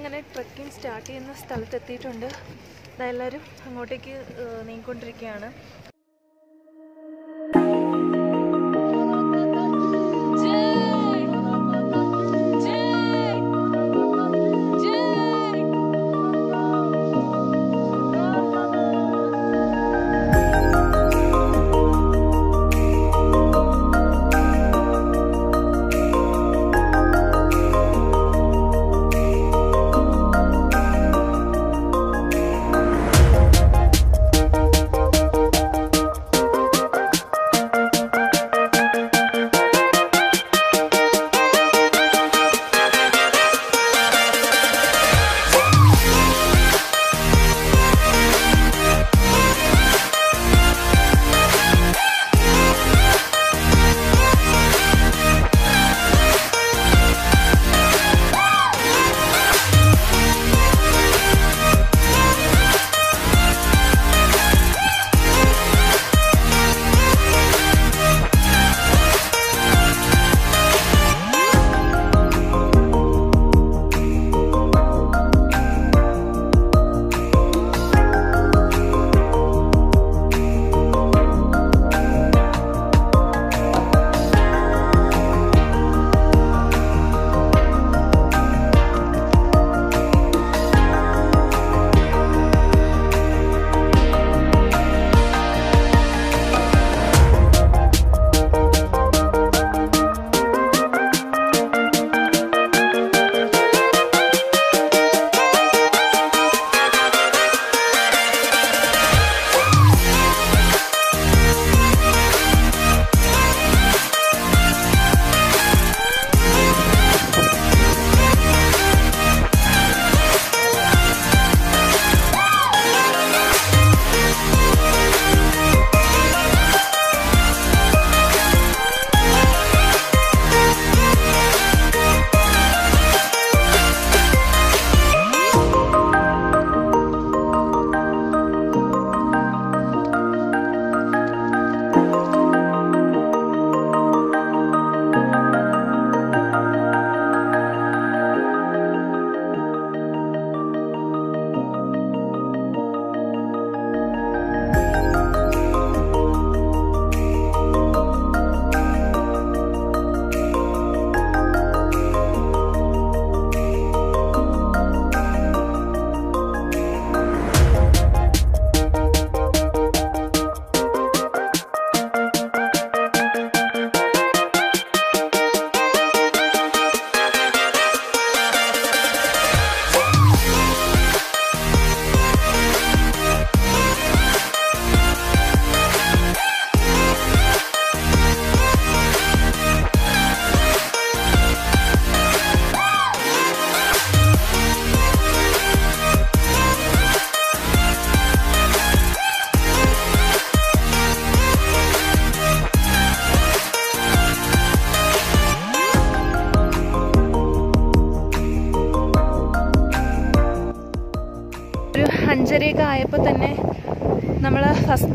അങ്ങനെ trekking start ചെയ്യുന്ന സ്ഥലത്തെത്തിയിട്ടുണ്ട്. എല്ലാവരും അങ്ങോട്ടേക്ക് നീങ്ങിക്കൊണ്ടിരിക്കുകയാണ്.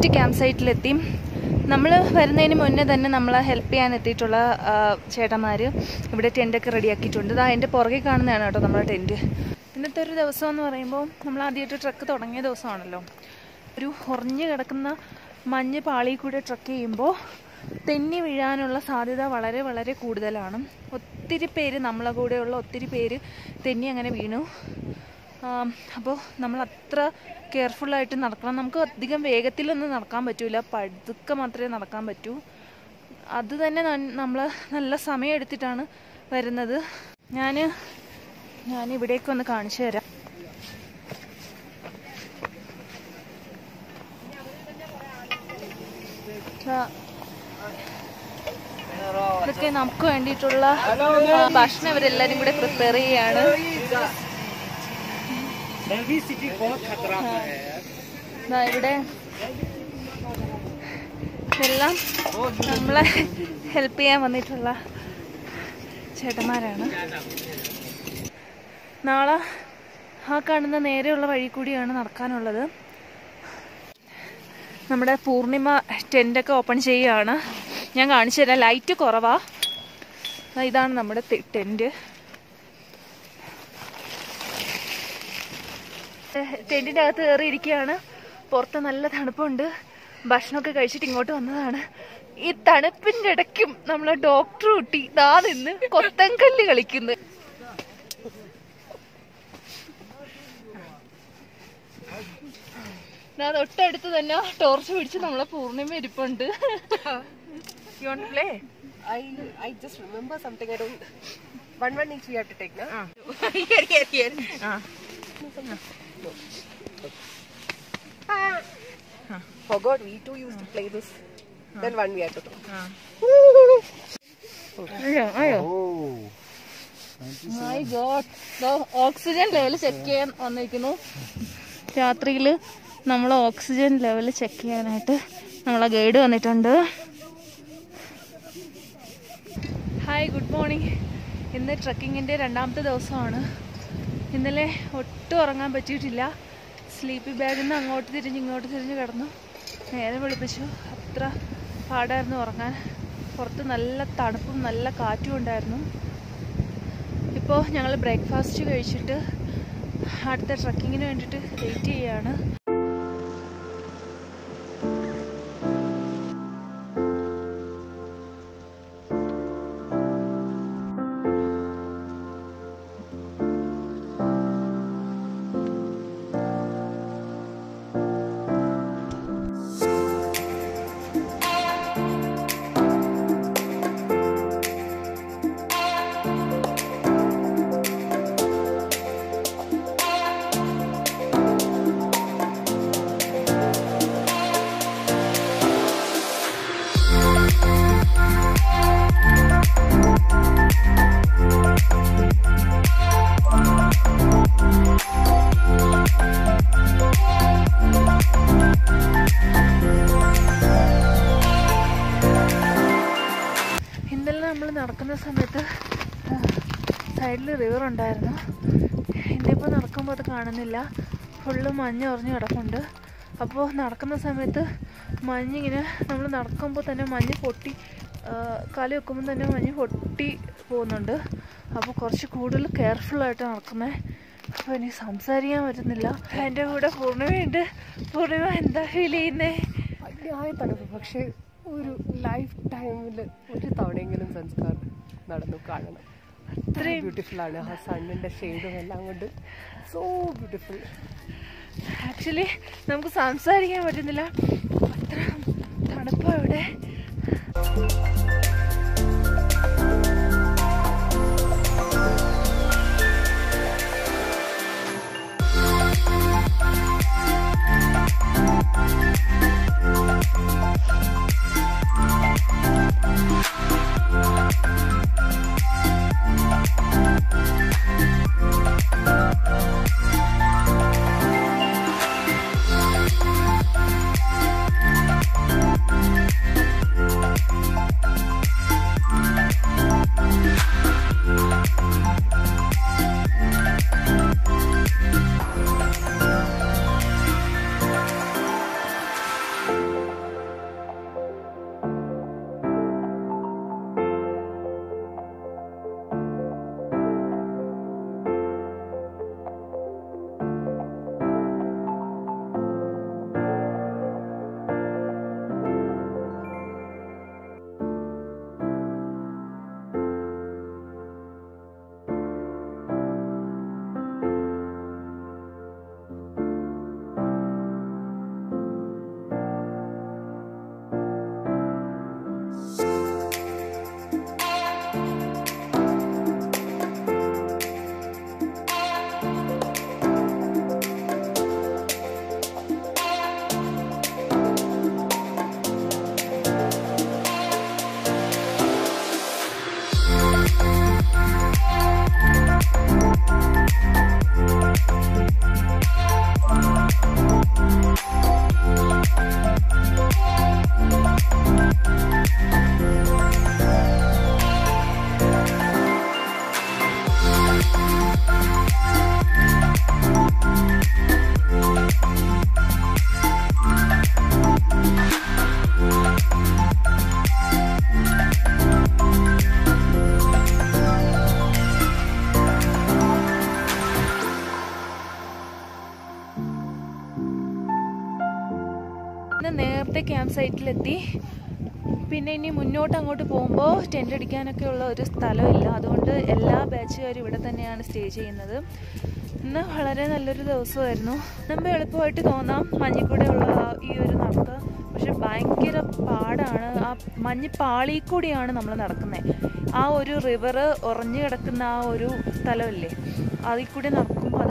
ഫസ്റ്റ് ക്യാമ്പ് സൈറ്റിലെത്തി. നമ്മൾ വരുന്നതിന് മുന്നേ തന്നെ നമ്മളെ ഹെൽപ്പ് ചെയ്യാൻ എത്തിയിട്ടുള്ള ചേട്ടന്മാർ ഇവിടെ ടെന്റൊക്കെ റെഡിയാക്കിയിട്ടുണ്ട്. ഇതാ എന്റെ പുറകെ കാണുന്നതാണ് കേട്ടോ നമ്മുടെ ടെന്റ് ഇന്നത്തെ ഒരു ദിവസം എന്ന് പറയുമ്പോൾ നമ്മൾ ആദ്യമായിട്ട് ട്രക്ക് തുടങ്ങിയ ദിവസമാണല്ലോ. ഒരു ഉറഞ്ഞു കിടക്കുന്ന മഞ്ഞ് പാളി കൂടെ ട്രക്ക് ചെയ്യുമ്പോൾ തെന്നി വീഴാനുള്ള സാധ്യത വളരെ വളരെ കൂടുതലാണ്. ഒത്തിരി പേര് നമ്മളെ കൂടെയുള്ള ഒത്തിരി പേര് തെന്നി അങ്ങനെ വീണു. അപ്പോൾ നമ്മൾ അത്ര കെയർഫുള്ളായിട്ട് നടക്കണം. നമുക്ക് അധികം വേഗത്തിലൊന്നും നടക്കാൻ പറ്റൂല. പതുക്കെ മാത്രമേ നടക്കാൻ പറ്റൂ. അത് തന്നെ നമ്മൾ നല്ല സമയം എടുത്തിട്ടാണ് വരുന്നത്. ഞാൻ ഞാൻ ഇവിടേക്ക് ഒന്ന് കാണിച്ചു തരാം. ഇതൊക്കെ നമുക്ക് വേണ്ടിയിട്ടുള്ള ഭക്ഷണം ഇവരെല്ലാരും കൂടെ പ്രിപ്പയർ ചെയ്യാണ് ഇവിടെ എല്ലാം നമ്മളെ ഹെൽപ്പ് ചെയ്യാൻ വന്നിട്ടുള്ള ചേട്ടന്മാരാണ്. നാളെ ആ കാണുന്ന നേരെയുള്ള വഴി കൂടിയാണ് നടക്കാനുള്ളത്. നമ്മുടെ പൂർണിമ ടെന്റൊക്കെ ഓപ്പൺ ചെയ്യുകയാണ്. ഞാൻ കാണിച്ചു തരാം. ലൈറ്റ് കുറവാ. ഇതാണ് നമ്മുടെ ടെന്റ് ടെന്റിന്റെ അകത്ത് കയറിയിരിക്കുകയാണ് പുറത്ത് നല്ല തണുപ്പുണ്ട് ഭക്ഷണമൊക്കെ കഴിച്ചിട്ട് ഇങ്ങോട്ട് വന്നതാണ് ഈ തണുപ്പിന്റെ ഇടയ്ക്കും നമ്മളെ ഡോക്ടർ കുട്ടി ദാ നിന്ന് കൊത്തങ്കല്ല് കളിക്കുന്നു തൊട്ടടുത്ത് തന്നെ ടോർച്ച് പിടിച്ച് നമ്മളെ പൂർണിമ ഇരിപ്പുണ്ട് You want to play? I I just remember something. I don't. One one each we have to take, na? here, here, here. Ah. Forgot we too used to play this. Then one we had to do. Ah. അയ്യോ അയ്യോ my god oxygen level check ചെയ്യാൻ വന്നിരിക്കുന്നു. രാത്രിയിൽ നമ്മൾ oxygen level check ചെയ്യാനായിട്ട് നമ്മളെ guide വന്നിട്ടുണ്ട്. Hi good morning ഇന്ന് ട്രക്കിങ്ങിന്റെ രണ്ടാമത്തെ ദിവസമാണ്. ഇന്നലെ ഒട്ടും ഉറങ്ങാൻ പറ്റിയിട്ടില്ല. സ്ലീപ്പി ബാഗിൽ നിന്ന് അങ്ങോട്ട് തിരിഞ്ഞ് ഇങ്ങോട്ട് തിരിഞ്ഞ് കിടന്നു. നേരെ വിളിപ്പിച്ചു. അത്ര പാടായിരുന്നു ഉറങ്ങാൻ. പുറത്ത് നല്ല തണുപ്പും നല്ല കാറ്റും ഉണ്ടായിരുന്നു. ഇപ്പോൾ ഞങ്ങൾ ബ്രേക്ക്ഫാസ്റ്റ് കഴിച്ചിട്ട് അടുത്ത ട്രക്കിങ്ങിന് വേണ്ടിയിട്ട് വെയിറ്റ് ചെയ്യുകയാണ് സമയത്ത് സൈഡിൽ റിവർ ഉണ്ടായിരുന്നു. ഇന്നിപ്പോൾ നടക്കുമ്പോൾ അത് കാണുന്നില്ല. ഫുള്ള് മഞ്ഞ് ഉറഞ്ഞു കിടപ്പുണ്ട്. അപ്പോൾ നടക്കുന്ന സമയത്ത് മഞ്ഞിങ്ങനെ നമ്മൾ നടക്കുമ്പോൾ തന്നെ മഞ്ഞ് പൊട്ടി കല കാൽ വെക്കുമ്പോൾ തന്നെ മഞ്ഞ് പൊട്ടി പോകുന്നുണ്ട്. അപ്പോൾ കുറച്ച് കൂടുതൽ കെയർഫുള്ളായിട്ട് നടക്കുന്നത് അപ്പോൾ എനിക്ക് സംസാരിക്കാൻ പറ്റുന്നില്ല. എന്റെ കൂടെ പൂർണിമയുണ്ട് പൂർണിമ എന്താ ഫീൽ ചെയ്യുന്നേ? വലിയ തണുപ്പ് പക്ഷേ ഒരു ലൈഫ് ടൈമിൽ ഒരു തവണയെങ്കിലും സംസ്കാരം. നടന്നു കാണണം. അത്രയും ബ്യൂട്ടിഫുൾ ആണ് ആ സണ്ണിന്റെ ഷെയ്ഡും എല്ലാം കൊണ്ട് സോ ബ്യൂട്ടിഫുൾ ആക്ച്വലി നമുക്ക് സംസാരിക്കാൻ പറ്റുന്നില്ല. അത്ര തണുപ്പ് ഇവിടെ. മുന്നോട്ട് അങ്ങോട്ട് പോകുമ്പോൾ ടെന്റ് അടിക്കാനൊക്കെ ഉള്ള ഒരു സ്ഥലമില്ല. അതുകൊണ്ട് എല്ലാ ബാച്ചുകാരും ഇവിടെ തന്നെയാണ് സ്റ്റേ ചെയ്യുന്നത്. ഇന്ന് വളരെ നല്ലൊരു ദിവസമായിരുന്നു. നമ്മൾ എളുപ്പമായിട്ട് തോന്നാം മഞ്ഞിക്കൂടെ ഉള്ള ഈ ഒരു നടത്ത് പക്ഷെ ഭയങ്കര പാടാണ്. ആ മഞ്ഞ് പാളിയിൽ കൂടിയാണ് നമ്മൾ നടക്കുന്നത്. ആ ഒരു റിവർ ഉറഞ്ഞു കിടക്കുന്ന ആ ഒരു സ്ഥലമല്ലേ? അതിൽ കൂടി അത്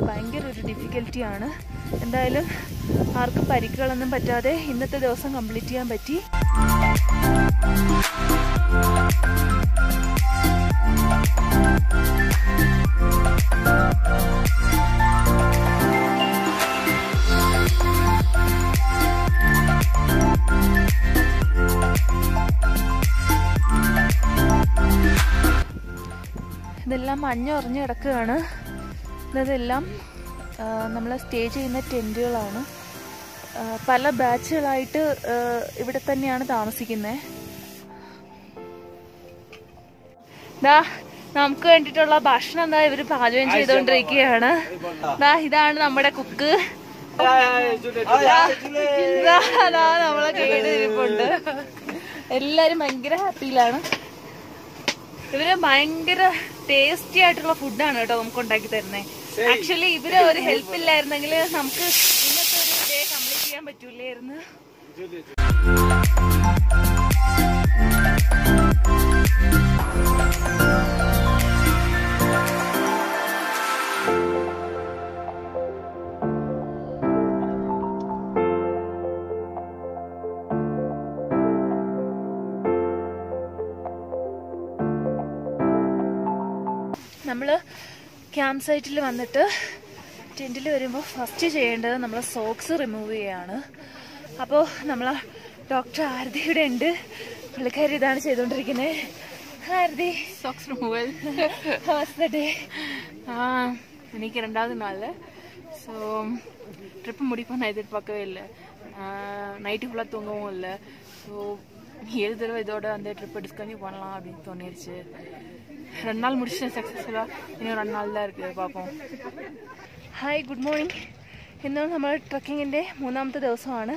ഭയങ്കര ഒരു ഡിഫിക്കൽറ്റിയാണ് എന്തായാലും ആർക്കും പരിക്കുകളൊന്നും പറ്റാതെ ഇന്നത്തെ ദിവസം കംപ്ലീറ്റ് ചെയ്യാൻ പറ്റി. ഇതെല്ലാം മഞ്ഞ് ഉറഞ്ഞു കിടക്കുകയാണ്. ഇതെല്ലാം നമ്മൾ സ്റ്റേ ചെയ്യുന്ന ടെന്റുകളാണ് പല ബാച്ചുകളായിട്ട് ഇവിടെ തന്നെയാണ് താമസിക്കുന്നത് ദാ നമുക്ക് വേണ്ടിയിട്ടുള്ള ഭക്ഷണം എന്താ ഇവർ പാചകം ചെയ്തുകൊണ്ടിരിക്കുകയാണ് ദാ ഇതാണ് നമ്മുടെ കുക്ക്. നമ്മളെ കേട്ടിരിപ്പുണ്ട് എല്ലാരും ഭയങ്കര ഹാപ്പിയിലാണ്. ഇവർ ഭയങ്കര ടേസ്റ്റി ആയിട്ടുള്ള ഫുഡാണ് കേട്ടോ നമുക്ക് ഉണ്ടാക്കി തരുന്നത് ആക്ച്വലി ഇവർ ഒരു ഹെൽപ്പ് ഇല്ലായിരുന്നെങ്കിൽ നമുക്ക് ഇന്നത്തെ ഒരു ഡേ കംപ്ലീറ്റ് ചെയ്യാൻ പറ്റൂലായിരുന്നു. ക്യാമ്പ് സൈറ്റിൽ വന്നിട്ട് ടെൻറ്റിൽ വരുമ്പോൾ ഫസ്റ്റ് ചെയ്യേണ്ടത് നമ്മൾ സോക്സ് റിമൂവ് ചെയ്യാണ് അപ്പോൾ നമ്മൾ ഡോക്ടർ ആരതി ഇവിടെ ഉണ്ട് പുള്ളിക്കാരി ഇതാണ് ചെയ്തുകൊണ്ടിരിക്കുന്നത് ആരതി Socks removal. ഡേ ஆஹ், இன்னைக்கு ரெண்டாவது நாள் ஸோ ட்ரிப்பு முடிப்போம் நான் எதிர்பார்க்கவே இல்லை நைட்டு ஃபுல்லாக தூங்கவும் இல்லை ஸோ ஏழு தடவை இதோட அந்த ட்ரிப்பை டிஸ்கன்யூ பண்ணலாம் அப்படின்னு தோணிருச்சு ரெண்டு நாள் முடிச்சு சக்ஸஸ்ஃபுல்லாக இன்னும் ரெண்டு நாள் தான் இருக்குது பார்ப்போம் ഹായ് ഗുഡ് മോർണിംഗ് ഇന്ന് നമ്മൾ ട്രക്കിങ്ങിൻ്റെ മൂന്നാമത്തെ ദിവസമാണ്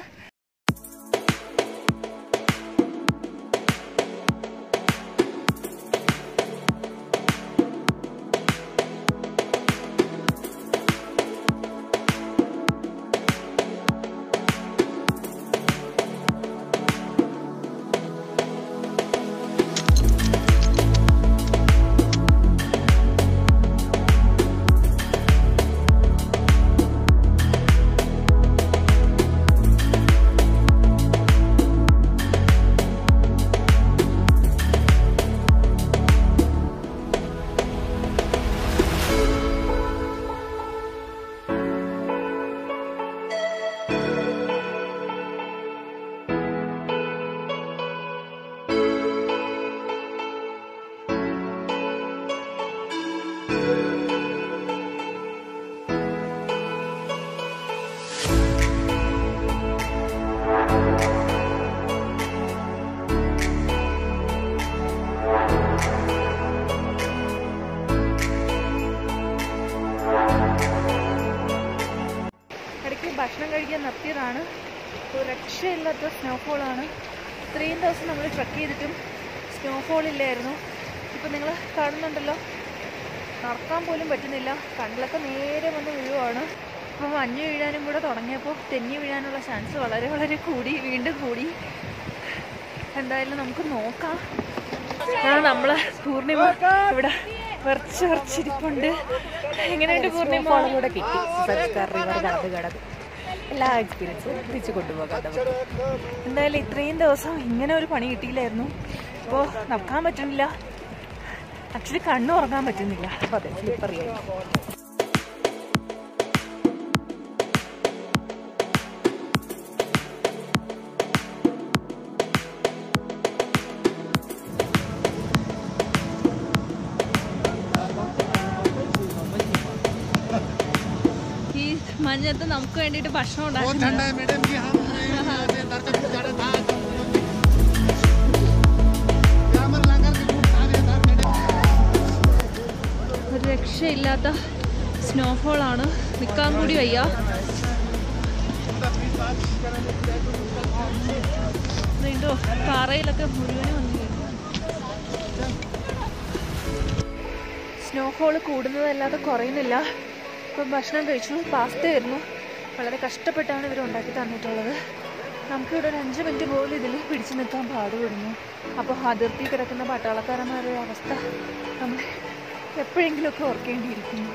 രക്ഷയില്ലാത്ത സ്നോഫോളാണ് ഇത്രയും ദിവസം നമ്മൾ ട്രക്ക് ചെയ്തിട്ടും സ്നോഫോൾ ഇല്ലായിരുന്നു. ഇപ്പം നിങ്ങൾ കാണുന്നുണ്ടല്ലോ. നടക്കാൻ പോലും പറ്റുന്നില്ല. കണ്ണിലൊക്കെ നേരെ വന്ന് വീഴുവാണ്. അപ്പോൾ മഞ്ഞ് വീഴാനും കൂടെ തുടങ്ങിയപ്പോൾ തെന്നി വീഴാനുള്ള ചാൻസ് വളരെ വളരെ കൂടി. വീണ്ടും കൂടി. എന്തായാലും നമുക്ക് നോക്കാം. നമ്മൾ പൂർണിമ. ഇവിടെ വിറച്ച് വിറച്ചിരിപ്പുണ്ട്. എങ്ങനെയുണ്ട് പൂർണിമ? കൂടെ കിട്ടി. എല്ലാ എക്സ്പീരിയൻസും തിരിച്ചു കൊണ്ടുപോകാം എന്തായാലും ഇത്രയും ദിവസം ഇങ്ങനെ ഒരു പണി കിട്ടിയില്ലായിരുന്നു. അപ്പോൾ നടക്കാൻ പറ്റുന്നില്ല. ആക്ച്വലി കണ്ണു ഉറങ്ങാൻ പറ്റുന്നില്ല അതെ സ്ലിപ്പറിയായി പറഞ്ഞെടുത്ത് നമുക്ക് വേണ്ടിട്ട് ഭക്ഷണം ഉണ്ടാക്കി രക്ഷയില്ലാത്ത സ്നോഫോൾ ആണ്. നിക്കാൻ കൂടി വയ്യ. ഇതുണ്ടോ പാറയിലൊക്കെ മുഴുവനും വന്നു സ്നോഫോൾ കൂടുന്നതല്ലാതെ കുറയുന്നില്ല. ഇപ്പം ഭക്ഷണം കഴിച്ചു പാസ്ത ആയിരുന്നു. വളരെ കഷ്ടപ്പെട്ടാണ് ഇവർ ഉണ്ടാക്കി തന്നിട്ടുള്ളത്. നമുക്കിവിടെ ഒരു അഞ്ച് മിനിറ്റ് പോലും ഇതിൽ പിടിച്ചു നിൽക്കാൻ പാടുപെടുന്നു. അപ്പോൾ അതിർത്തി കിടക്കുന്ന പട്ടാളക്കാരന്മാരുടെ അവസ്ഥ നമ്മൾ എപ്പോഴെങ്കിലുമൊക്കെ ഓർക്കേണ്ടിയിരിക്കുന്നു.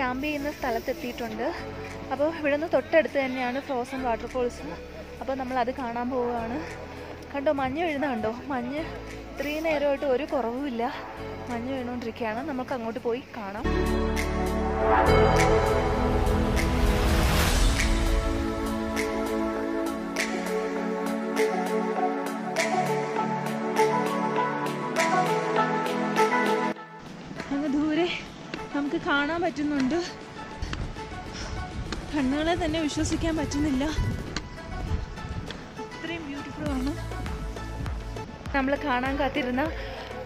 ക്യാമ്പ് ചെയ്യുന്ന സ്ഥലത്തെത്തിയിട്ടുണ്ട്. അപ്പോൾ ഇവിടെ നിന്ന് തൊട്ടടുത്ത് തന്നെയാണ് ഫ്രോസൺ വാട്ടർഫോൾസ് അപ്പോൾ നമ്മൾ അത് കാണാൻ പോവുകയാണ്. കണ്ടോ മഞ്ഞ് വീഴുന്ന കണ്ടോ? മഞ്ഞ് ഇത്രയും നേരമായിട്ട് ഒരു കുറവുമില്ല മഞ്ഞ് വീണുകൊണ്ടിരിക്കുകയാണ്. നമുക്ക് അങ്ങോട്ട് പോയി കാണാം. അങ്ങ് ദൂരെ നമുക്ക് കാണാൻ പറ്റുന്നുണ്ട്. കണ്ണുകളെ തന്നെ വിശ്വസിക്കാൻ പറ്റുന്നില്ല. അത്രയും ബ്യൂട്ടിഫുൾ ആണ്. നമ്മൾ കാണാൻ കാത്തിരുന്ന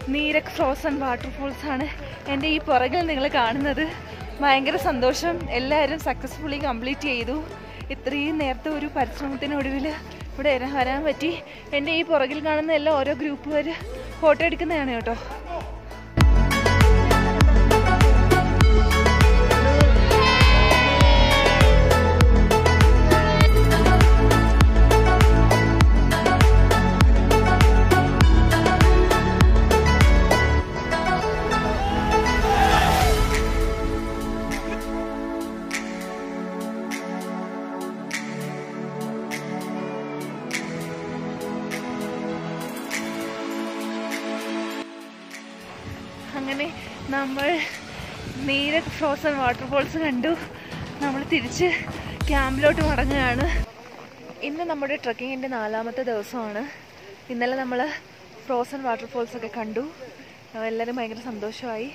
നീരക് ഫ്രോസൺ വാട്ടർഫോൾസ് ആണ് എന്റെ ഈ പുറകിൽ നിങ്ങൾ കാണുന്നത്. ഭയങ്കര സന്തോഷം. എല്ലാവരും സക്സസ്ഫുള്ളി കംപ്ലീറ്റ് ചെയ്തു. ഇത്രയും നേരത്തെ ഒരു പരിശ്രമത്തിനൊടുവിൽ ഇവിടെ വരാൻ പറ്റി. എന്റെ ഈ പുറകിൽ കാണുന്ന എല്ലാ ഓരോ ഗ്രൂപ്പുകാർ ഫോട്ടോ എടുക്കുന്നതാണ് കേട്ടോ. നമ്മൾ നീല ഫ്രോസൺ വാട്ടർഫോൾസ് കണ്ടു. നമ്മൾ തിരിച്ച് ക്യാമ്പിലോട്ട് മടങ്ങുകയാണ്. ഇന്ന് നമ്മുടെ ട്രക്കിങ്ങിന്റെ നാലാമത്തെ ദിവസമാണ്. ഇന്നലെ നമ്മൾ ഫ്രോസൺ വാട്ടർഫോൾസൊക്കെ കണ്ടു. എല്ലാവരും ഭയങ്കര സന്തോഷമായി.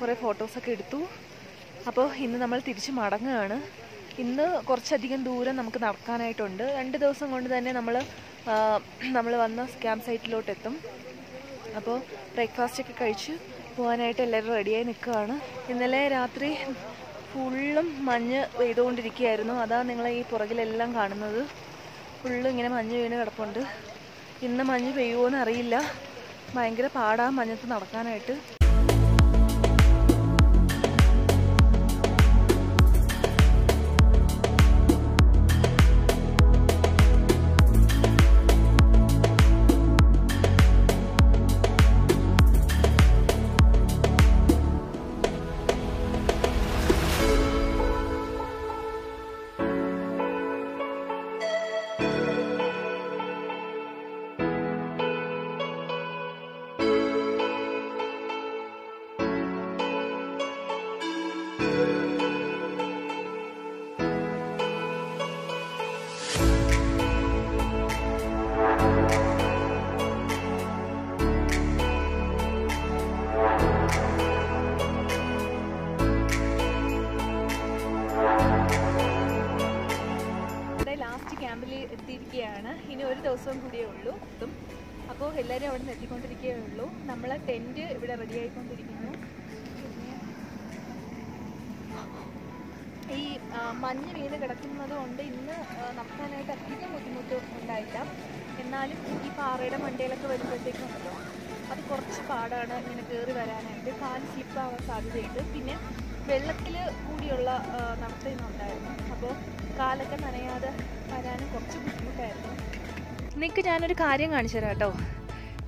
കുറേ ഫോട്ടോസൊക്കെ എടുത്തു. അപ്പോൾ ഇന്ന് നമ്മൾ തിരിച്ച് മടങ്ങുകയാണ്. ഇന്ന് കുറച്ചധികം ദൂരം നമുക്ക് നടക്കാനായിട്ടുണ്ട്. രണ്ട് ദിവസം കൊണ്ട് തന്നെ നമ്മൾ നമ്മൾ വന്ന ക്യാമ്പ് സൈറ്റിലോട്ട് എത്തും അപ്പോൾ ബ്രേക്ക്ഫാസ്റ്റ് ഒക്കെ കഴിച്ച് പോകാനായിട്ട് എല്ലാവരും റെഡിയായി നിൽക്കുകയാണ്. ഇന്നലെ രാത്രി ഫുള്ളും മഞ്ഞ് പെയ്തുകൊണ്ടിരിക്കുകയായിരുന്നു. അതാണ് നിങ്ങൾ ഈ പുറകിലെല്ലാം കാണുന്നത്. ഫുള്ള് ഇങ്ങനെ മഞ്ഞ് വീണ് കിടപ്പുണ്ട്. ഇന്ന് മഞ്ഞ് പെയ്യുമോ അറിയില്ല. ഭയങ്കര പാടാ മഞ്ഞത്ത് നടക്കാനായിട്ട്. എല്ലാവരും അവിടെ നിന്ന് എത്തിക്കൊണ്ടിരിക്കുകയേ ഉള്ളൂ. നമ്മളെ ടെന്റ് ഇവിടെ റെഡി ആയിക്കൊണ്ടിരിക്കുന്നു. ഈ മഞ്ഞ് വീണ് കിടക്കുന്നത് കൊണ്ട് ഇന്ന് നടത്താനായിട്ട് അധികം ബുദ്ധിമുട്ട് ഉണ്ടായില്ല. എന്നാലും ഈ പാറയുടെ മണ്ടയിലൊക്കെ വരുമ്പോഴത്തേക്കും ഉണ്ടല്ലോ അത് കുറച്ച് പാടാണ് ഇങ്ങനെ കയറി വരാനായിട്ട്. കാൽ സ്ലിപ്പാവാൻ സാധ്യതയുണ്ട്. പിന്നെ വെള്ളത്തിൽ കൂടിയുള്ള നടത്തുന്നുണ്ടായിരുന്നു അപ്പോൾ കാലൊക്കെ നനയാതെ വരാനും കുറച്ച് ബുദ്ധിമുട്ടായിരുന്നു. നിനക്ക് ഞാനൊരു കാര്യം കാണിച്ചു തരാം കേട്ടോ.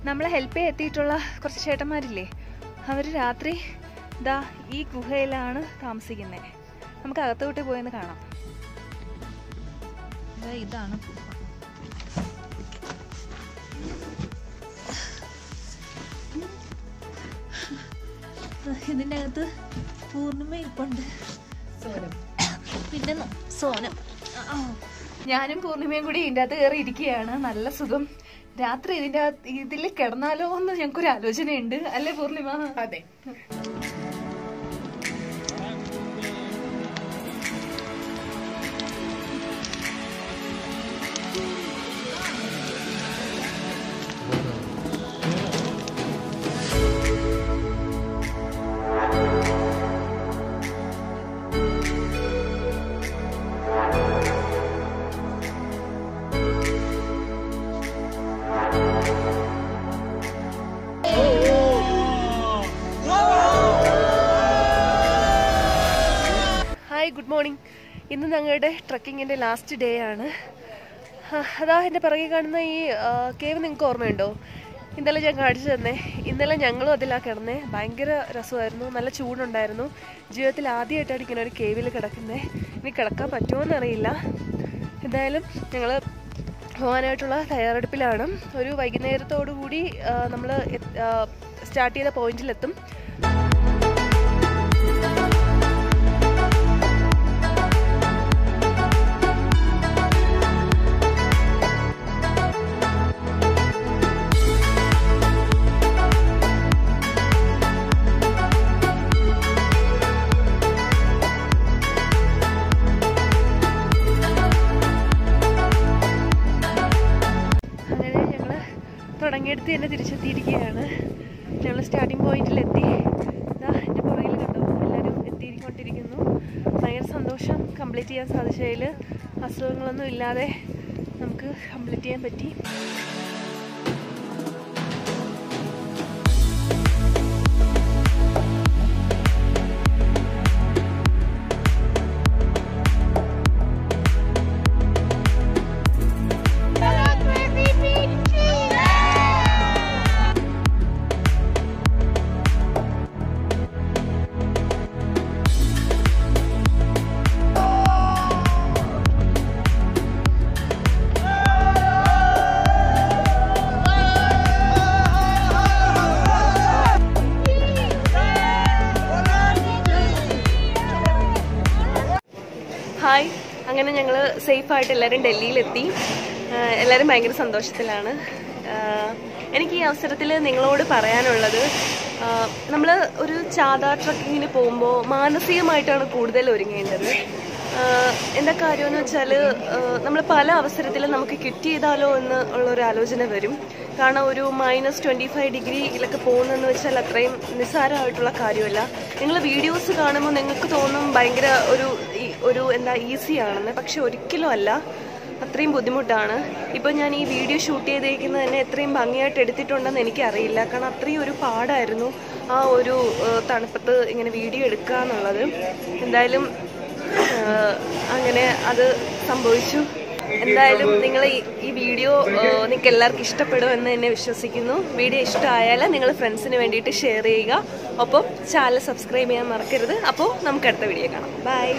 നമ്മളെ ഹെൽപ്പ് ചെയ്യാൻ എത്തിയിട്ടുള്ള കുറച്ച് ചേട്ടന്മാരില്ലേ? അവർ രാത്രി ദാ ഈ ഗുഹയിലാണ് താമസിക്കുന്നത് നമുക്ക് അകത്തോട്ട് പോയെന്ന് കാണാം. ഇതാണ് ഗുഹ. ഇതിന്റെ അകത്ത് പൂർണിമ ഇരിപ്പുണ്ട്. പിന്നെ സോനം. ഞാനും പൂർണിമയും കൂടി ഇതിന്റെ അകത്ത് കയറി ഇരിക്കുകയാണ് നല്ല സുഖം. രാത്രി ഇതിന്റെ ഇതിൽ കിടന്നാലോ എന്ന് ഞങ്ങൾക്കൊരു ആലോചനയുണ്ട്. അല്ലേ പൂർണിമ? അതെ. ഞങ്ങളുടെ ട്രക്കിങ്ങിന്റെ ലാസ്റ്റ് ഡേ ആണ്. അതാ എന്റെ പിറകെ കാണുന്ന ഈ കേവ് നിങ്ങൾക്ക് ഓർമ്മയുണ്ടോ? ഇന്നലെ ഞാൻ കാണിച്ചു തന്നെ. ഇന്നലെ ഞങ്ങളും അതിലാണ് കിടന്നേ. ഭയങ്കര രസമായിരുന്നു. നല്ല ചൂടുണ്ടായിരുന്നു. ജീവിതത്തിൽ ആദ്യമായിട്ടാണ് ഇങ്ങനെ ഒരു കേവിൽ കിടക്കുന്നത് ഇനി കിടക്കാൻ പറ്റുമോ എന്നറിയില്ല എന്തായാലും ഞങ്ങൾ പോകാനായിട്ടുള്ള തയ്യാറെടുപ്പിലാണ്. ഒരു വൈകുന്നേരത്തോടു കൂടി നമ്മൾ സ്റ്റാർട്ട് ചെയ്ത പോയിന്റിലെത്തും സേഫായിട്ട് എല്ലാവരും ഡൽഹിയിലെത്തി. എല്ലാവരും ഭയങ്കര സന്തോഷത്തിലാണ്. എനിക്ക് ഈ അവസരത്തിൽ നിങ്ങളോട് പറയാനുള്ളത് നമ്മൾ ഒരു ചാദാ ട്രക്കിങ്ങിന് പോകുമ്പോൾ മാനസികമായിട്ടാണ് കൂടുതൽ ഒരുങ്ങേണ്ടത്. എന്താ കാര്യമെന്ന് വെച്ചാൽ നമ്മൾ പല അവസരത്തിലും നമുക്ക് കിറ്റ് ചെയ്താലോ എന്ന് ഉള്ളൊരു ആലോചന വരും. കാരണം ഒരു മൈനസ് ട്വന്റി ഫൈവ് ഡിഗ്രിയിലൊക്കെ പോകുന്നതെന്ന് വെച്ചാൽ അത്രയും നിസ്സാരമായിട്ടുള്ള കാര്യമല്ല. നിങ്ങൾ വീഡിയോസ് കാണുമ്പോൾ നിങ്ങൾക്ക് തോന്നും ഭയങ്കര ഒരു ഒരു എന്താ ഈസി ആണെന്ന്. പക്ഷെ ഒരിക്കലും അല്ല. അത്രയും ബുദ്ധിമുട്ടാണ്. ഇപ്പോൾ ഞാൻ ഈ വീഡിയോ ഷൂട്ട് ചെയ്തേക്കുന്നത് തന്നെ എത്രയും ഭംഗിയായിട്ട് എടുത്തിട്ടുണ്ടെന്ന് എനിക്കറിയില്ല. കാരണം അത്രയും ഒരു പാടായിരുന്നു ആ ഒരു തണുപ്പത്ത് ഇങ്ങനെ വീഡിയോ എടുക്കുക എന്നുള്ളത്. എന്തായാലും അങ്ങനെ അത് സംഭവിച്ചു. എന്തായാലും നിങ്ങൾ ഈ വീഡിയോ നിങ്ങൾക്ക് എല്ലാവർക്കും ഇഷ്ടപ്പെടുമെന്ന് തന്നെ വിശ്വസിക്കുന്നു. വീഡിയോ ഇഷ്ടമായാൽ നിങ്ങൾ ഫ്രണ്ട്സിന് വേണ്ടിയിട്ട് ഷെയർ ചെയ്യുക. ഒപ്പം ചാനൽ സബ്സ്ക്രൈബ് ചെയ്യാൻ മറക്കരുത്. അപ്പോൾ നമുക്ക് അടുത്ത വീഡിയോ കാണാം. ബൈ.